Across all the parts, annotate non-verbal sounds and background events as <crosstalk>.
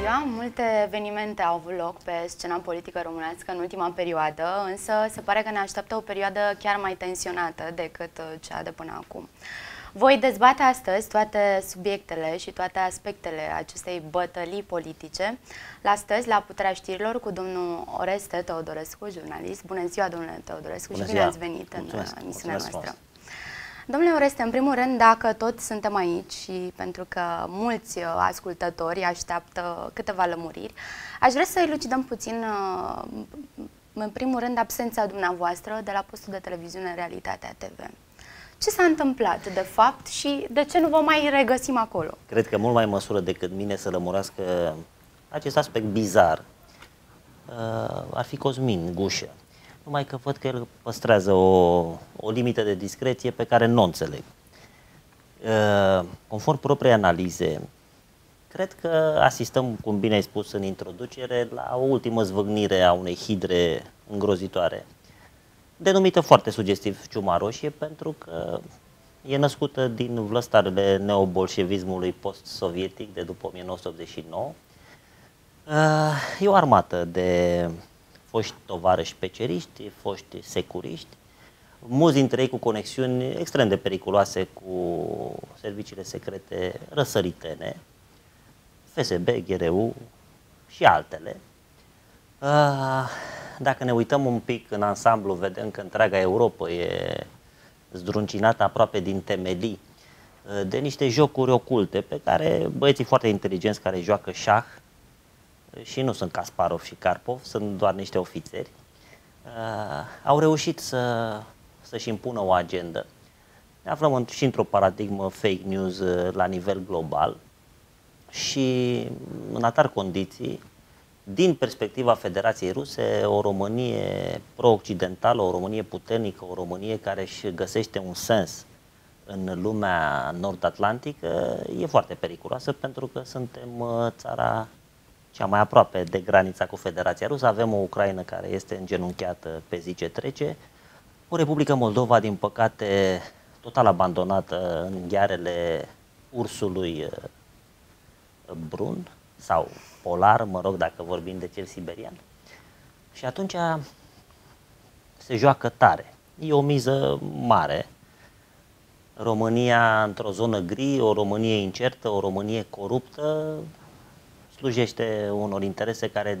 ziua! Multe evenimente au avut loc pe scena politică românească în ultima perioadă, însă se pare că ne așteaptă o perioadă chiar mai tensionată decât uh, cea de până acum. Voi dezbate astăzi toate subiectele și toate aspectele acestei bătălii politice la astăzi, la Puterea Știrilor, cu domnul Oreste Teodorescu, jurnalist. Bună ziua, domnule Teodorescu, Bună și bine ziua. ați venit Mulțumesc, în emisiunea mulțumesc noastră. frumos. Domnule Oreste, în primul rând, dacă toți suntem aici și pentru că mulți uh, ascultători așteaptă câteva lămuriri, aș vrea să elucidăm puțin, uh, în primul rând, absența dumneavoastră de la postul de televiziune Realitatea TV. Ce s-a întâmplat, de fapt, și de ce nu vă mai regăsim acolo? Cred că mult mai în măsură decât mine să lămurească acest aspect bizar uh, ar fi Cosmin Gușă. Numai că văd că el păstrează o, o limită de discreție pe care nu o înțeleg. Uh, Conform propriei analize, cred că asistăm, cum bine ai spus în introducere, la o ultimă zvâgnire a unei hidre îngrozitoare, denumită foarte sugestiv ciuma roșie, pentru că e născută din vlăstarele neobolșevismului post-sovietic de după 1989. Uh, E o armată de foști tovarăși peceriști, foști securiști, mulți dintre ei cu conexiuni extrem de periculoase cu serviciile secrete răsăritene, FSB, GRU și altele. Uh, Dacă ne uităm un pic în ansamblu, vedem că întreaga Europa e zdruncinată aproape din temelii uh, de niște jocuri oculte pe care băieții foarte inteligenți care joacă șah uh, și nu sunt Kasparov și Karpov, sunt doar niște ofițeri, uh, au reușit să, să-și impună o agendă. Ne aflăm în, și într-o paradigmă fake news uh, la nivel global și în atar condiții, din perspectiva Federației Ruse, o Românie pro-occidentală, o Românie puternică, o Românie care își găsește un sens în lumea nord-atlantică, e foarte periculoasă pentru că suntem uh, țara cea mai aproape de granița cu Federația Rusă. Avem o Ucraina care este îngenunchiată pe zi ce trece, o Republică Moldova, din păcate, total abandonată în ghearele ursului uh, brun sau polar, mă rog, dacă vorbim de cel siberian. Și atunci se joacă tare. E o miză mare. România într-o zonă gri, o Românie incertă, o Românie coruptă, slujește unor interese care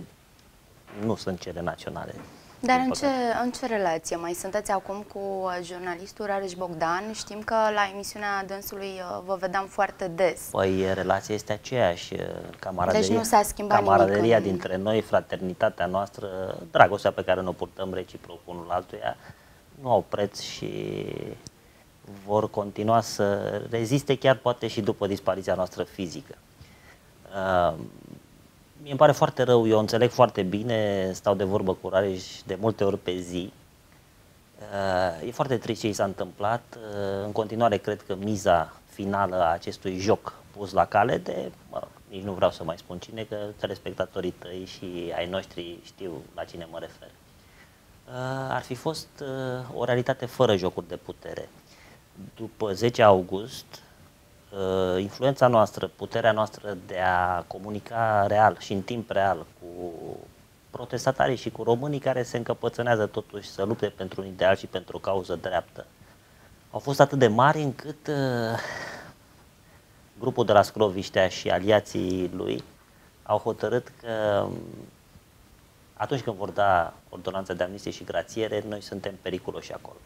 nu sunt cele naționale. Dar din în ce, păcate. în ce relație mai sunteți acum cu uh, jurnalistul Rareș Bogdan? Știm că la emisiunea dânsului uh, vă vedeam foarte des. Păi relația este aceeași, camaraderia, Deci nu s-a schimbat nimic camaraderia în- dintre noi, fraternitatea noastră, dragostea pe care ne purtăm reciproc unul altuia, nu au preț și vor continua să reziste chiar poate și după dispariția noastră fizică. Uh, Mie îmi pare foarte rău, eu înțeleg foarte bine, stau de vorbă cu Rareș de multe ori pe zi, Uh, E foarte trist ce i s-a întâmplat. Uh, În continuare cred că miza finală a acestui joc pus la cale de, mă rog, nici nu vreau să mai spun cine, că telespectatorii tăi și ai noștri știu la cine mă refer. Uh, Ar fi fost uh, o realitate fără jocuri de putere. După 10 august, uh, influența noastră, puterea noastră de a comunica real și în timp real cu protestatarii și cu românii care se încăpățânează totuși să lupte pentru un ideal și pentru o cauză dreaptă. Au fost atât de mari încât uh, grupul de la Scroviștea și aliații lui au hotărât că um, atunci când vor da ordonanța de amnistie și grațiere, noi suntem periculoși acolo.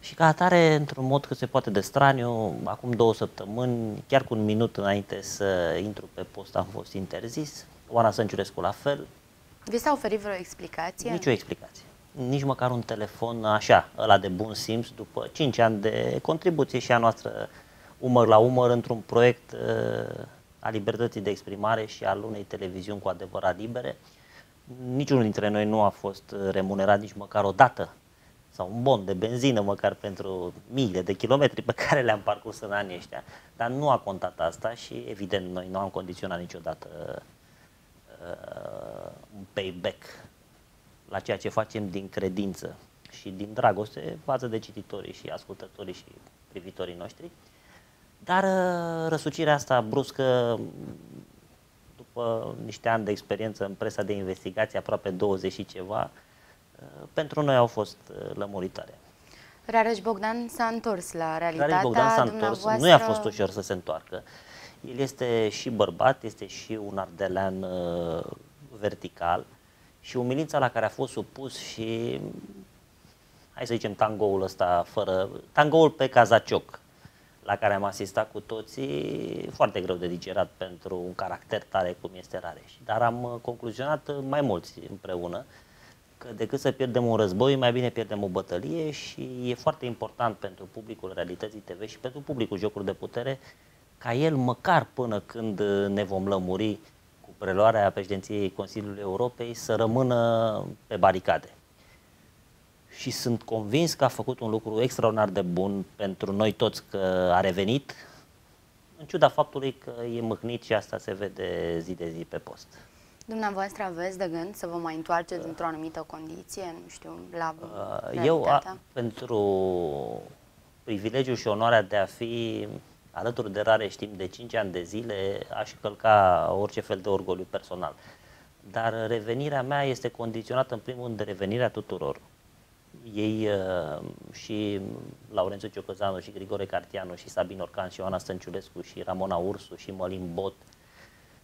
Și ca atare, într-un mod cât se poate de straniu, acum două săptămâni, chiar cu un minut înainte să intru pe post, am fost interzis. Oana Sănciurescu la fel, Vi s-a oferit vreo explicație? nicio explicație. Nici măcar un telefon așa, ăla de bun simț, după 5 ani de contribuție și a noastră umăr la umăr într-un proiect uh, a libertății de exprimare și al unei televiziuni cu adevărat libere. Niciunul dintre noi nu a fost uh, remunerat nici măcar o dată sau un bon de benzină măcar pentru miile de kilometri pe care le-am parcurs în anii ăștia. Dar nu a contat asta și evident noi nu am condiționat niciodată uh, un payback la ceea ce facem din credință și din dragoste față de cititorii și ascultătorii și privitorii noștri. Dar uh, răsucirea asta bruscă, după niște ani de experiență în presa de investigație, aproape 20 și ceva, pentru noi au fost lămuritoare. Rareș Bogdan s-a întors la realitatea Rareș Bogdan s-a întors, nu i-a fost ușor să se întoarcă. El este și bărbat, este și un ardelean uh, vertical și umilința la care a fost supus și, hai să zicem, tangoul ăsta fără, tangoul pe cazacioc, la care am asistat cu toții, foarte greu de digerat pentru un caracter tare cum este Rareș. Dar am uh, concluzionat uh, mai mulți împreună că decât să pierdem un război, mai bine pierdem o bătălie și e foarte important pentru publicul Realității TV și pentru publicul Jocuri de Putere ca el, măcar până când ne vom lămuri cu preluarea președinției Consiliului Europei, să rămână pe baricade. Și sunt convins că a făcut un lucru extraordinar de bun pentru noi toți că a revenit, în ciuda faptului că e mâhnit și asta se vede zi de zi pe post. Dumneavoastră aveți de gând să vă mai întoarceți uh, într-o anumită condiție, nu știu, la uh, Eu, a, pentru privilegiul și onoarea de a fi alături de rare timp de 5 ani de zile, aș călca orice fel de orgoliu personal. Dar revenirea mea este condiționată în primul rând de revenirea tuturor. Ei uh, și Laurențiu Ciocăzanu și Grigore Cartianu și Sabin Orcan și Ioana Stănciulescu și Ramona Ursu și Mălin Bot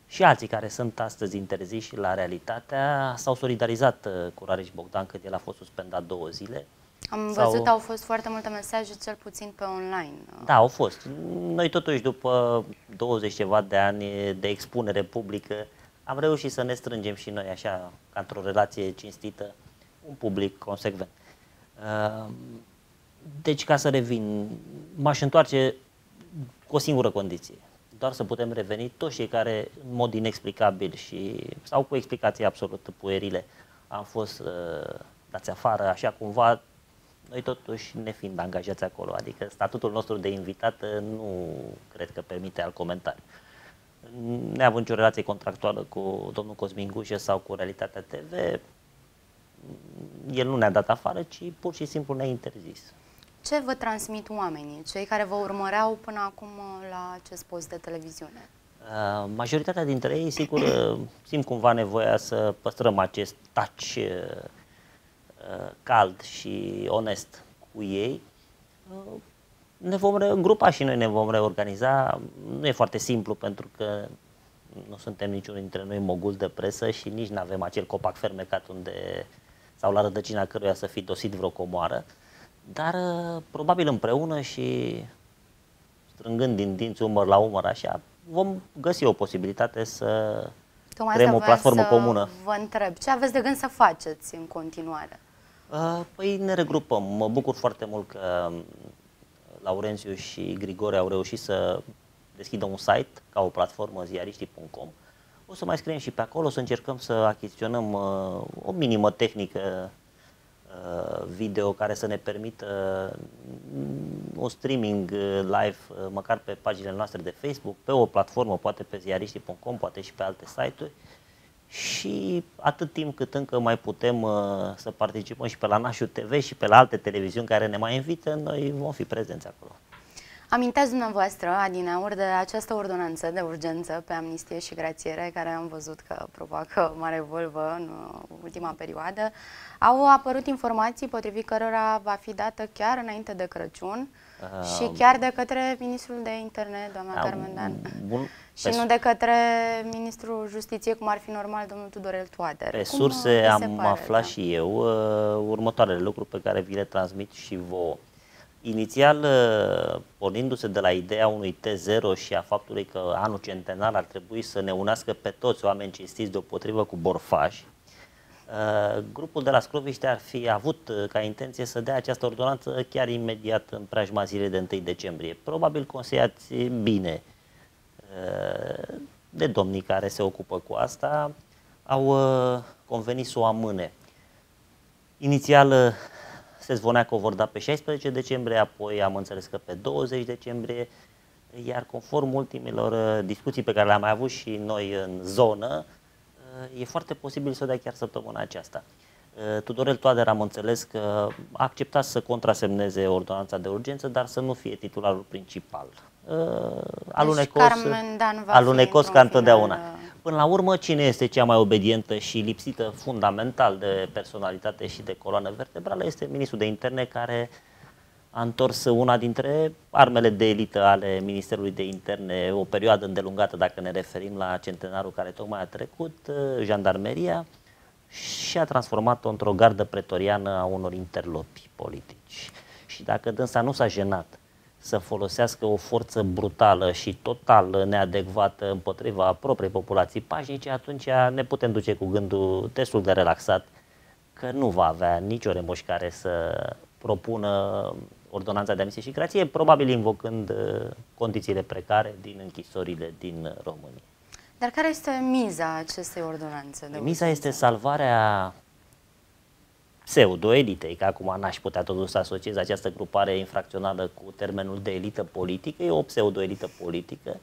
și alții care sunt astăzi interziși la realitatea s-au solidarizat uh, cu Rareș Bogdan când el a fost suspendat două zile am sau... văzut, au fost foarte multe mesaje, cel puțin pe online. Da, au fost. Noi totuși, după 20 ceva de ani de expunere publică, am reușit să ne strângem și noi așa, ca într-o relație cinstită, un public consecvent. Ehm, deci, ca să revin, m-aș întoarce cu o singură condiție. Doar să putem reveni toți cei care, în mod inexplicabil și, sau cu explicații absolut puerile, am fost uh, dați afară, așa cumva noi totuși ne fiind angajați acolo, adică statutul nostru de invitat uh, nu cred că permite al comentariu. Neavând nicio relație contractuală cu domnul Cosmin Gușă sau cu Realitatea TV, el nu ne-a dat afară, ci pur și simplu ne-a interzis. Ce vă transmit oamenii, cei care vă urmăreau până acum uh, la acest post de televiziune? Uh, majoritatea dintre ei, sigur, simt cumva nevoia să păstrăm acest touch Uh, cald și onest cu ei, uh, ne vom regrupa și noi ne vom reorganiza. Nu e foarte simplu pentru că nu suntem niciunul dintre noi mogul de presă și nici nu avem acel copac fermecat unde sau la rădăcina căruia să fi dosit vreo comoară, dar uh, probabil împreună și strângând din dinți umăr la umăr așa, vom găsi o posibilitate să Tocmai creăm o platformă comună. Vă întreb, ce aveți de gând să faceți în continuare? Uh, păi ne regrupăm. Mă bucur foarte mult că um, Laurențiu și Grigore au reușit să deschidă un site ca o platformă ziariștii.com. O să mai scriem și pe acolo, să încercăm să achiziționăm uh, o minimă tehnică uh, video care să ne permită un streaming live măcar pe paginile noastre de Facebook, pe o platformă, poate pe ziariștii.com, poate și pe alte site-uri și atât timp cât încă mai putem uh, să participăm și pe la Nașu TV și pe la alte televiziuni care ne mai invită, noi vom fi prezenți acolo. Aminteați dumneavoastră, Adineaur, de această ordonanță de urgență pe amnistie și grațiere, care am văzut că provoacă mare volvă în uh, ultima perioadă. Au apărut informații potrivit cărora va fi dată chiar înainte de Crăciun uh, și chiar de către ministrul de interne, doamna uh, Carmen Dan. Bun, <laughs> și nu de către ministrul justiției, cum ar fi normal domnul Tudorel Toader. Pe cum surse am pare, aflat da? și eu uh, următoarele lucruri pe care vi le transmit și vouă. Inițial, uh, pornindu-se de la ideea unui T0 și a faptului că anul centenar ar trebui să ne unească pe toți oameni cinstiți deopotrivă cu borfași, uh, grupul de la Scroviște ar fi avut uh, ca intenție să dea această ordonanță chiar imediat în preajma zilei de 1 decembrie. Probabil consiliați bine de domnii care se ocupă cu asta, au convenit să o amâne. Inițial se zvonea că o vor da pe 16 decembrie, apoi am înțeles că pe 20 decembrie, iar conform ultimilor uh, discuții pe care le-am mai avut și noi în zonă, uh, e foarte posibil să o dea chiar săptămâna aceasta. Uh, Tudorel Toader am înțeles că a acceptat să contrasemneze ordonanța de urgență, dar să nu fie titularul principal. Alunecos, deci alunecos ca întotdeauna. Până la urmă, cine este cea mai obedientă și lipsită fundamental de personalitate și de coloană vertebrală este ministrul de interne care a întors una dintre armele de elită ale Ministerului de Interne o perioadă îndelungată, dacă ne referim la centenarul care tocmai a trecut, jandarmeria, și a transformat-o într-o gardă pretoriană a unor interlopi politici. Și dacă dânsa nu s-a jenat să folosească o forță brutală și total neadecvată împotriva propriei populații pașnice, atunci ne putem duce cu gândul destul de relaxat că nu va avea nicio remușcare să propună ordonanța de admisie și grație, probabil invocând uh, condițiile precare din închisorile din România. Dar care este miza acestei ordonanțe? De miza este salvarea pseudo-elitei, că acum n-aș putea totuși să asociez această grupare infracțională cu termenul de elită politică, e o pseudo-elită politică.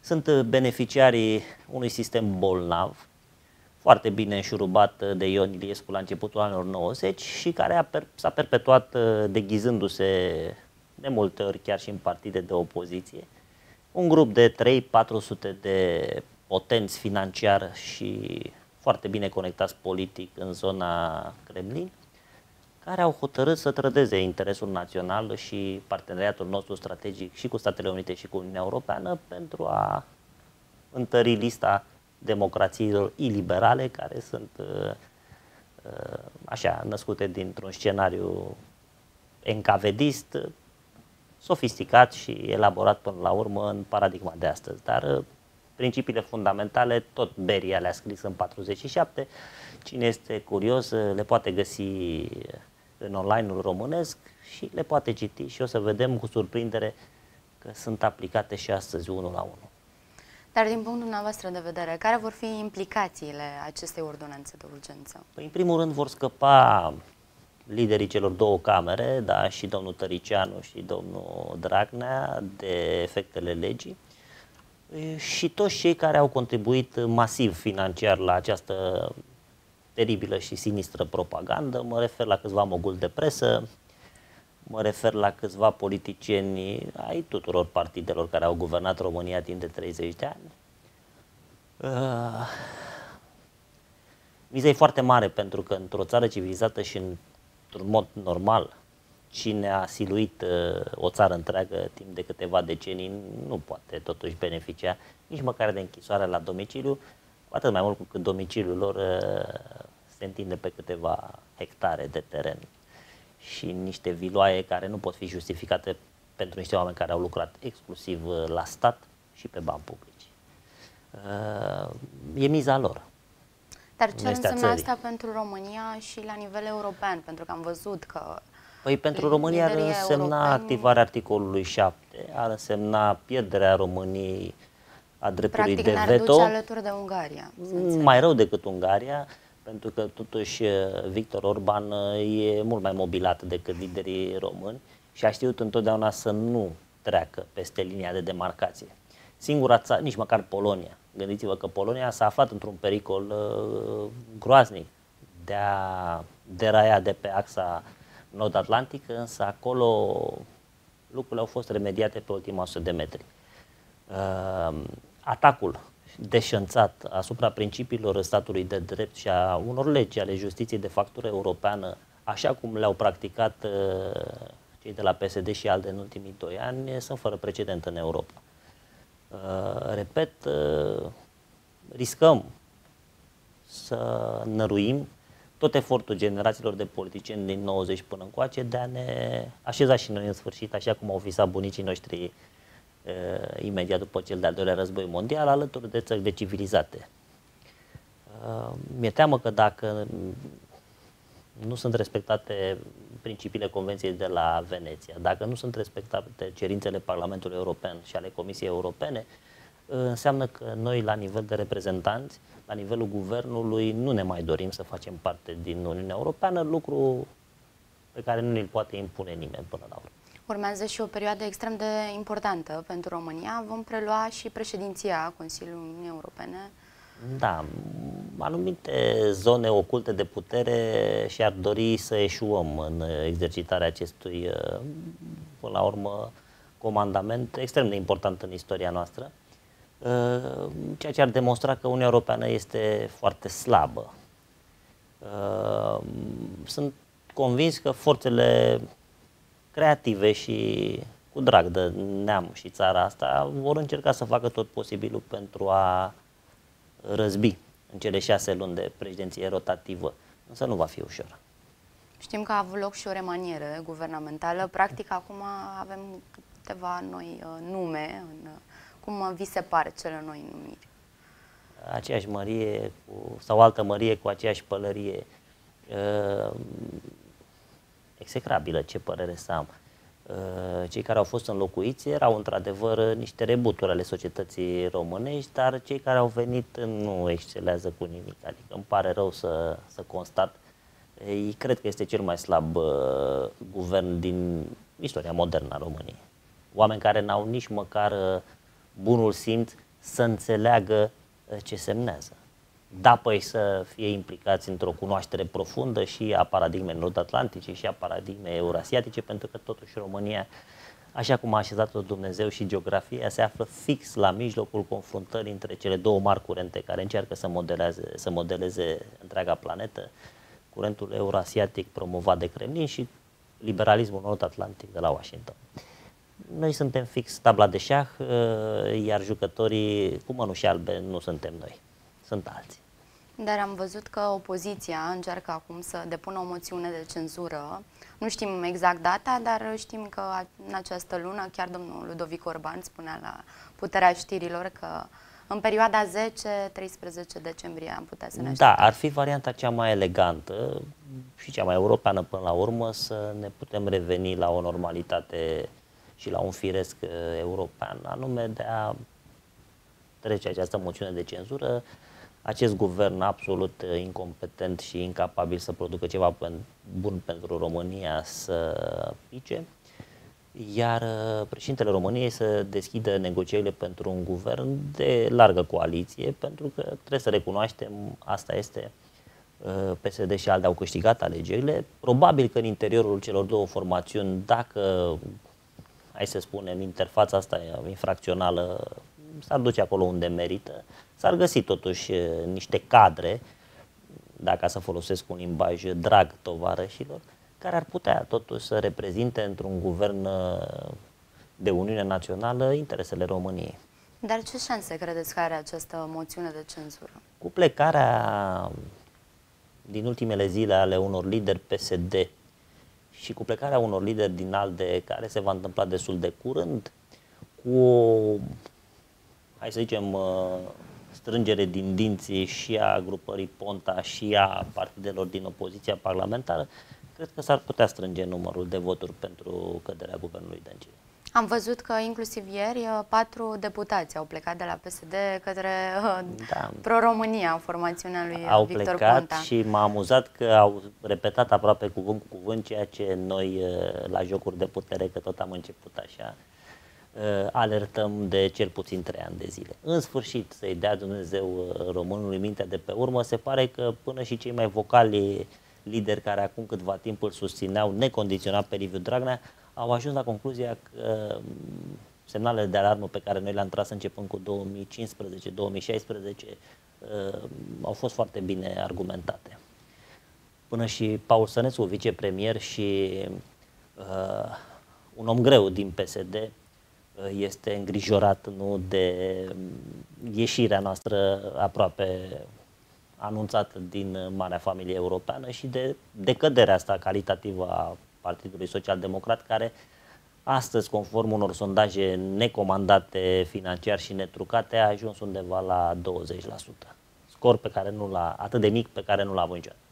Sunt beneficiarii unui sistem bolnav, foarte bine înșurubat de Ion Iliescu la începutul anilor 90 și care a per- s-a perpetuat uh, deghizându-se de multe ori chiar și în partide de opoziție. Un grup de 3-400 de potenți financiar și foarte bine conectați politic în zona Kremlin, care au hotărât să trădeze interesul național și parteneriatul nostru strategic și cu Statele Unite și cu Uniunea Europeană pentru a întări lista democrațiilor iliberale care sunt uh, uh, așa născute dintr-un scenariu encavedist, sofisticat și elaborat până la urmă în paradigma de astăzi. Dar uh, principiile fundamentale, tot Beria le-a scris în 47. Cine este curios le poate găsi în online-ul românesc și le poate citi și o să vedem cu surprindere că sunt aplicate și astăzi unul la unul. Dar din punctul dumneavoastră de vedere, care vor fi implicațiile acestei ordonanțe de urgență? Păi, în primul rând vor scăpa liderii celor două camere, da, și domnul Tăricianu și domnul Dragnea, de efectele legii și toți cei care au contribuit masiv financiar la această teribilă și sinistră propagandă, mă refer la câțiva mogul de presă, mă refer la câțiva politicieni ai tuturor partidelor care au guvernat România timp de 30 de ani. Uh, miza e foarte mare pentru că într-o țară civilizată și într-un mod normal, cine a siluit uh, o țară întreagă timp de câteva decenii nu poate totuși beneficia nici măcar de închisoare la domiciliu, cu atât mai mult cu cât domiciliul lor uh, se întinde pe câteva hectare de teren și niște viloaie care nu pot fi justificate pentru niște oameni care au lucrat exclusiv uh, la stat și pe bani publici. E miza lor. Dar ce înseamnă asta pentru România și la nivel european? Pentru că am văzut că Păi pentru România ar însemna europeni... activarea articolului 7, ar însemna pierderea României a dreptului Practic, de veto. alături de Ungaria. Mai rău decât Ungaria, pentru că totuși uh, Victor Orban uh, e mult mai mobilat decât liderii români și a știut întotdeauna să nu treacă peste linia de demarcație. Singura țară, nici măcar Polonia. Gândiți-vă că Polonia s-a aflat într-un pericol uh, groaznic de a deraia de pe axa nord-atlantic, însă acolo lucrurile au fost remediate pe ultima 100 de metri. Uh, atacul deșanțat asupra principiilor statului de drept și a unor legi ale justiției de factură europeană, așa cum le-au practicat uh, cei de la PSD și alte în ultimii doi ani, sunt fără precedent în Europa. Uh, repet, uh, riscăm să năruim tot efortul generațiilor de politicieni din 90 până încoace de a ne așeza și noi în sfârșit, așa cum au visat bunicii noștri uh, imediat după cel de-al doilea război mondial, alături de țările civilizate. Uh, mi-e teamă că dacă nu sunt respectate principiile Convenției de la Veneția, dacă nu sunt respectate cerințele Parlamentului European și ale Comisiei Europene, înseamnă că noi, la nivel de reprezentanți, la nivelul guvernului, nu ne mai dorim să facem parte din Uniunea Europeană, lucru pe care nu ne-l poate impune nimeni până la urmă. Urmează și o perioadă extrem de importantă pentru România. Vom prelua și președinția Consiliului Uniunii Europene. Da, anumite zone oculte de putere și-ar dori să eșuăm în exercitarea acestui, până la urmă, comandament extrem de important în istoria noastră. uh, ceea ce ar demonstra că Uniunea Europeană este foarte slabă. Uh, sunt convins că forțele creative și cu drag de neam și țara asta vor încerca să facă tot posibilul pentru a răzbi în cele șase luni de președinție rotativă, însă nu va fi ușor. Știm că a avut loc și o remaniere guvernamentală. Practic, acum avem câteva noi uh, nume. În, uh, cum vi se pare cele noi numiri? Aceeași mărie cu, sau altă mărie cu aceeași pălărie. Uh, execrabilă, ce părere să am. Uh, cei care au fost înlocuiți erau într-adevăr niște rebuturi ale societății românești, dar cei care au venit nu excelează cu nimic. Adică îmi pare rău să, să constat uh, ei, cred că este cel mai slab uh, guvern din istoria modernă a României. Oameni care n-au nici măcar uh, bunul simț să înțeleagă uh, ce semnează. Da, păi să fie implicați într-o cunoaștere profundă și a paradigmei nord-atlantice și a paradigmei eurasiatice, pentru că totuși România, așa cum a așezat-o Dumnezeu și geografia, se află fix la mijlocul confruntării între cele două mari curente care încearcă să modeleze, să modeleze întreaga planetă curentul eurasiatic promovat de Kremlin și liberalismul nord-atlantic de la Washington. Noi suntem fix tabla de șah, uh, iar jucătorii cu mănuși albe nu suntem noi, sunt alții. Dar am văzut că opoziția încearcă acum să depună o moțiune de cenzură. Nu știm exact data, dar știm că în această lună chiar domnul Ludovic Orban spunea la puterea știrilor că în perioada 10-13 decembrie am putea să ne așteptăm. Da, ar fi varianta cea mai elegantă și cea mai europeană până la urmă să ne putem reveni la o normalitate și la un firesc uh, european, anume de a trece această moțiune de cenzură, acest guvern absolut uh, incompetent și incapabil să producă ceva bun pentru România să pice iar uh, președintele României să deschidă negocierile pentru un guvern de largă coaliție, pentru că trebuie să recunoaștem, asta este, uh, PSD și ALDE au câștigat alegerile. Probabil că în interiorul celor două formațiuni, dacă, hai să spunem, interfața asta infracțională s-ar duce acolo unde merită, s-ar găsi totuși uh, niște cadre, dacă să folosesc un limbaj drag tovarășilor, care ar putea totuși să reprezinte într-un guvern uh, de Uniune Națională interesele României. Dar ce șanse credeți că are această moțiune de cenzură? Cu plecarea din ultimele zile ale unor lideri PSD și cu plecarea unor lideri din ALDE, care se va întâmpla destul de curând, cu o, hai să zicem, uh, strângere din dinții și a grupării Ponta și a partidelor din opoziția parlamentară, cred că s-ar putea strânge numărul de voturi pentru căderea guvernului Dăncilă. Am văzut că inclusiv ieri uh, patru deputați au plecat de la PSD către uh, da. Pro-România, formațiunea lui au Victor plecat Ponta. și m-a amuzat că au repetat aproape cuvânt cu cuvânt ceea ce noi uh, la jocuri de putere, că tot am început așa, alertăm de cel puțin trei ani de zile. În sfârșit să-i dea Dumnezeu românului mintea de pe urmă, se pare că până și cei mai vocali lideri care acum câtva timp îl susțineau necondiționat pe Liviu Dragnea, au ajuns la concluzia că mm, semnalele de alarmă pe care noi le-am tras începând cu 2015-2016 uh, au fost foarte bine argumentate. Până și Paul Sănescu, vicepremier și uh, un om greu din PSD, uh, este îngrijorat nu de mm, ieșirea noastră aproape anunțată din Marea Familie Europeană și de decăderea asta calitativă a Partidului Social Democrat, care astăzi, conform unor sondaje necomandate financiar și netrucate, a ajuns undeva la 20%. Scor pe care nu l-a, atât de mic pe care nu l-a avut niciodată.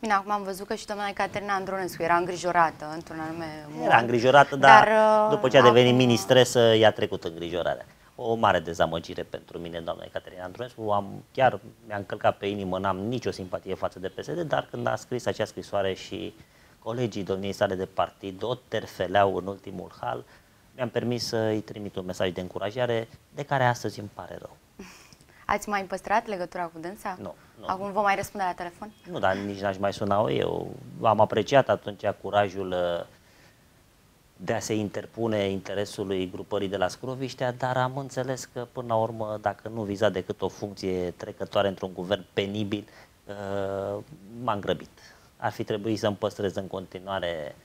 Bine, acum am văzut că și doamna Caterina Andronescu era îngrijorată într-un anume mod. Era îngrijorată, dar, dar după ce a devenit acum... ministresă, i-a trecut îngrijorarea o mare dezamăgire pentru mine, doamna Ecaterina Andronescu. Am, chiar mi-a încălcat pe inimă, n-am nicio simpatie față de PSD, dar când a scris acea scrisoare și colegii domniei sale de partid o terfeleau în ultimul hal, mi-am permis să îi trimit un mesaj de încurajare, de care astăzi îmi pare rău. Ați mai păstrat legătura cu dânsa? Nu. nu. Acum vă mai răspunde la telefon? Nu, dar nici n-aș mai suna eu. Am apreciat atunci curajul uh, de a se interpune interesului grupării de la Scroviștea, dar am înțeles că până la urmă, dacă nu viza decât o funcție trecătoare într-un guvern penibil, uh, m-am grăbit. Ar fi trebuit să-mi păstrez în continuare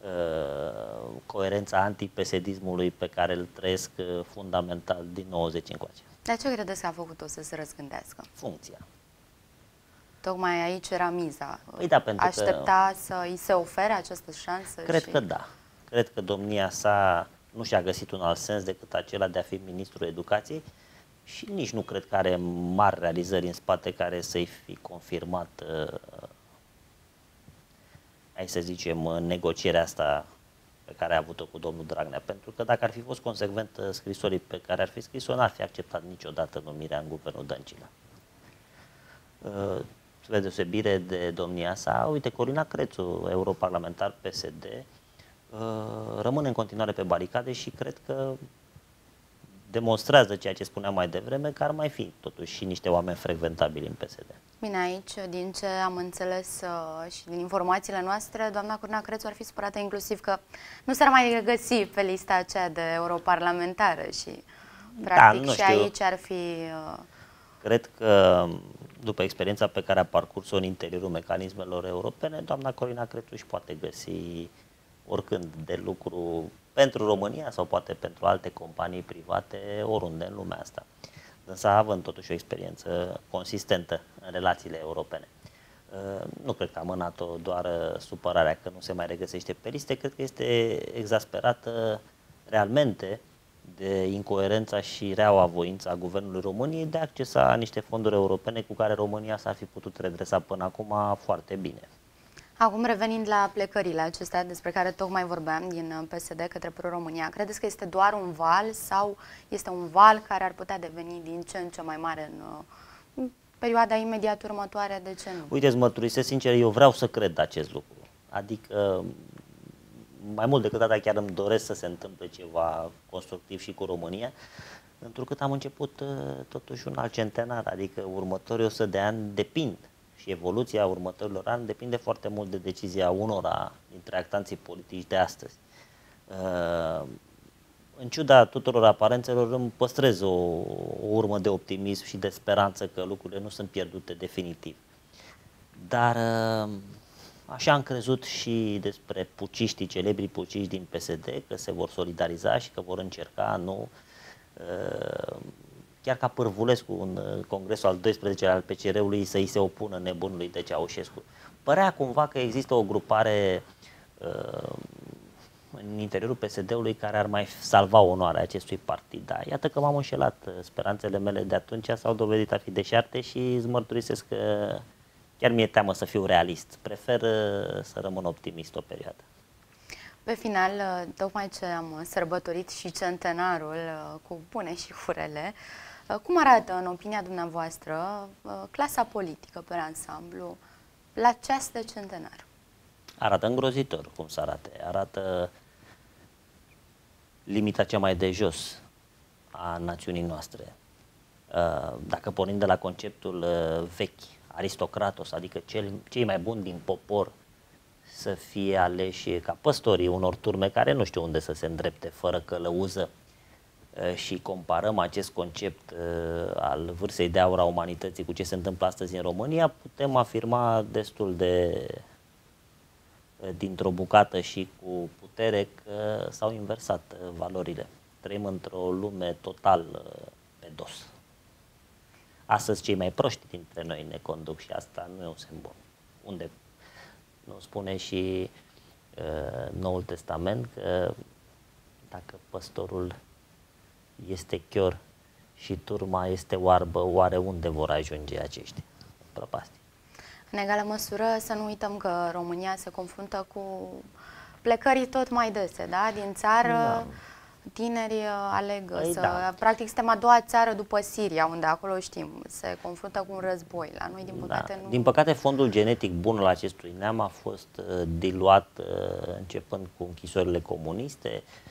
uh, coerența antipesedismului pe care îl trăiesc uh, fundamental din 90 încoace. De ce credeți că a făcut-o să se răzgândească? Funcția. Tocmai aici era miza. Păi da, pentru Aștepta că... să îi se ofere această șansă? Cred și... că da. Cred că domnia sa nu și-a găsit un alt sens decât acela de a fi ministrul educației și nici nu cred că are mari realizări în spate care să-i fi confirmat, uh, hai să zicem, negocierea asta pe care a avut-o cu domnul Dragnea. Pentru că dacă ar fi fost consecvent uh, scrisorii pe care ar fi scris-o, n-ar fi acceptat niciodată numirea în guvernul Dăncilă. Uh, spre deosebire de domnia sa, uite, Corina Crețu, europarlamentar PSD, uh, rămâne în continuare pe baricade și cred că demonstrează ceea ce spuneam mai devreme, că ar mai fi totuși și niște oameni frecventabili în PSD. Bine, aici, din ce am înțeles uh, și din informațiile noastre, doamna Corina Crețu ar fi supărată inclusiv că nu s-ar mai regăsi pe lista aceea de europarlamentară și da, practic da, și știu. aici ar fi... Uh... Cred că după experiența pe care a parcurs-o în interiorul mecanismelor europene, doamna Corina Crețu își poate găsi oricând de lucru pentru România sau poate pentru alte companii private oriunde în lumea asta. Însă având totuși o experiență consistentă în relațiile europene. Uh, nu cred că a mânat-o doar supărarea că nu se mai regăsește pe liste, cred că este exasperată realmente de incoerența și reaua voința Guvernului României de a accesa niște fonduri europene cu care România s-ar fi putut redresa până acum foarte bine. Acum revenind la plecările acestea despre care tocmai vorbeam din PSD către Pro-România, credeți că este doar un val sau este un val care ar putea deveni din ce în ce mai mare în, în perioada imediat următoare? De ce nu? Uite, mă mărturisesc sincer, eu vreau să cred acest lucru. Adică mai mult decât atât chiar îmi doresc să se întâmple ceva constructiv și cu România, pentru că am început uh, totuși un alt centenar, adică următorii 100 de ani depind și evoluția următorilor ani depinde foarte mult de decizia unora dintre actanții politici de astăzi. Uh, în ciuda tuturor aparențelor îmi păstrez o, o urmă de optimism și de speranță că lucrurile nu sunt pierdute definitiv. Dar uh, Așa am crezut și despre puciștii, celebrii puciști din PSD, că se vor solidariza și că vor încerca, nu, uh, chiar ca Pârvulescu în uh, congresul al 12 al PCR-ului să-i se opună nebunului de Ceaușescu. Părea cumva că există o grupare uh, în interiorul PSD-ului care ar mai salva onoarea acestui partid. Da, iată că m-am înșelat. Speranțele mele de atunci s-au dovedit a fi deșarte și îți mărturisesc că chiar mi-e teamă să fiu realist. Prefer uh, să rămân optimist o perioadă. Pe final, uh, tocmai ce am sărbătorit și centenarul uh, cu bune și furele, cum arată, în opinia dumneavoastră, clasa politică pe ansamblu la ceas de centenar? Arată îngrozitor cum să arate. Arată limita cea mai de jos a națiunii noastre. Dacă pornim de la conceptul vechi aristocratos, adică cel, cei mai buni din popor, să fie aleși ca păstorii unor turme care nu știu unde să se îndrepte fără călăuză și comparăm acest concept al vârstei de aur a umanității cu ce se întâmplă astăzi în România, putem afirma destul de dintr-o bucată și cu putere că s-au inversat valorile. Trăim într-o lume total pe dos. Astăzi cei mai proști dintre noi ne conduc și asta nu e un semn bun. Unde nu spune și uh, Noul Testament că dacă păstorul este chior și turma este oarbă, oare unde vor ajunge aceștia? Prăpastii. În egală măsură să nu uităm că România se confruntă cu plecări tot mai dese, da? Din țară... Da tineri uh, aleg păi să... Da. Practic suntem a doua țară după Siria, unde acolo știm, se confruntă cu un război. La noi, din da. păcate, da. nu... Din păcate, fondul genetic bun al acestui neam a fost uh, diluat uh, începând cu închisorile comuniste, uh,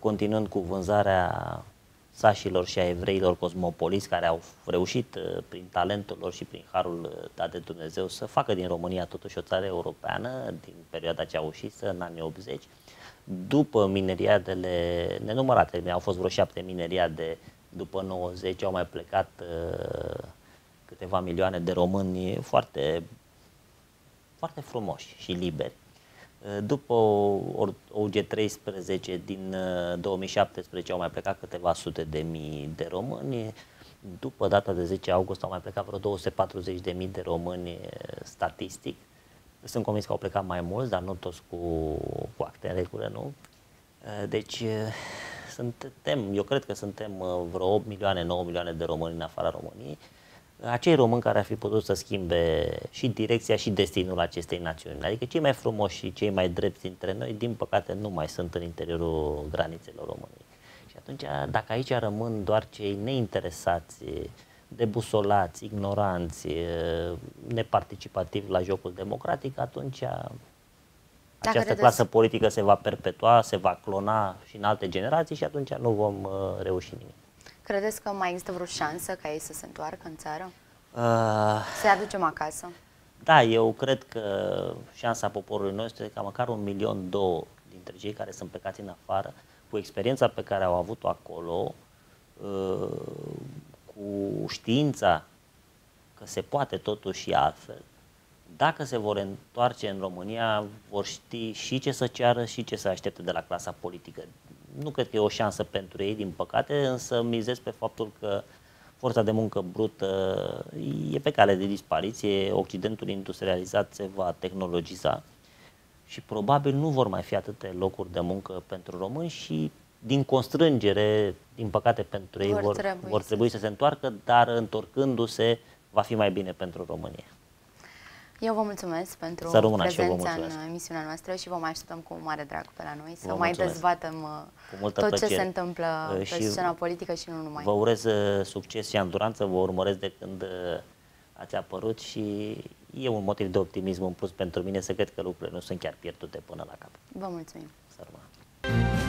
continuând cu vânzarea sașilor și a evreilor cosmopoliți care au reușit uh, prin talentul lor și prin harul uh, dat de Dumnezeu să facă din România totuși o țară europeană din perioada ceaușistă în anii 80. După mineriadele nenumărate, au fost vreo șapte mineriade după 90, au mai plecat uh, câteva milioane de români foarte, foarte frumoși și liberi. După OG13 din 2017 uh, au mai plecat câteva sute de mii de români. După data de 10 august au mai plecat vreo 240 de mii de români uh, statistic. Sunt convins că au plecat mai mulți, dar nu toți cu, cu acte în regulă, nu? Uh, deci suntem, eu cred că suntem vreo 8 milioane, 9 milioane de români în afara României acei români care ar fi putut să schimbe și direcția și destinul acestei națiuni. Adică cei mai frumoși și cei mai drepți dintre noi, din păcate, nu mai sunt în interiorul granițelor României. Și atunci, dacă aici rămân doar cei neinteresați, debusolați, ignoranți, neparticipativi la jocul democratic, atunci această credeți... clasă politică se va perpetua, se va clona și în alte generații și atunci nu vom uh, reuși nimic. Credeți că mai există vreo șansă ca ei să se întoarcă în țară? Uh, Să-i aducem acasă? Da, eu cred că șansa poporului nostru este ca măcar un milion, două dintre cei care sunt plecați în afară, cu experiența pe care au avut-o acolo, uh, cu știința că se poate totuși și altfel, dacă se vor întoarce în România, vor ști și ce să ceară și ce să aștepte de la clasa politică nu cred că e o șansă pentru ei, din păcate, însă mizez pe faptul că forța de muncă brută e pe cale de dispariție, Occidentul industrializat se va tehnologiza și probabil nu vor mai fi atâtea locuri de muncă pentru români și din constrângere, din păcate pentru ei, vor, vor, trebui, vor trebui să se întoarcă, dar întorcându-se va fi mai bine pentru România. Eu vă mulțumesc pentru prezența în emisiunea noastră și vă mai așteptăm cu mare drag pe la noi să vă mai mulțumesc. dezbatem uh, tot plăcere. ce se întâmplă uh, și pe scena politică și nu numai. Vă urez uh, succes și anduranță, vă urmăresc de când ați apărut și e un motiv de optimism în plus pentru mine să cred că lucrurile nu sunt chiar pierdute până la cap. Vă mulțumim! Sărma.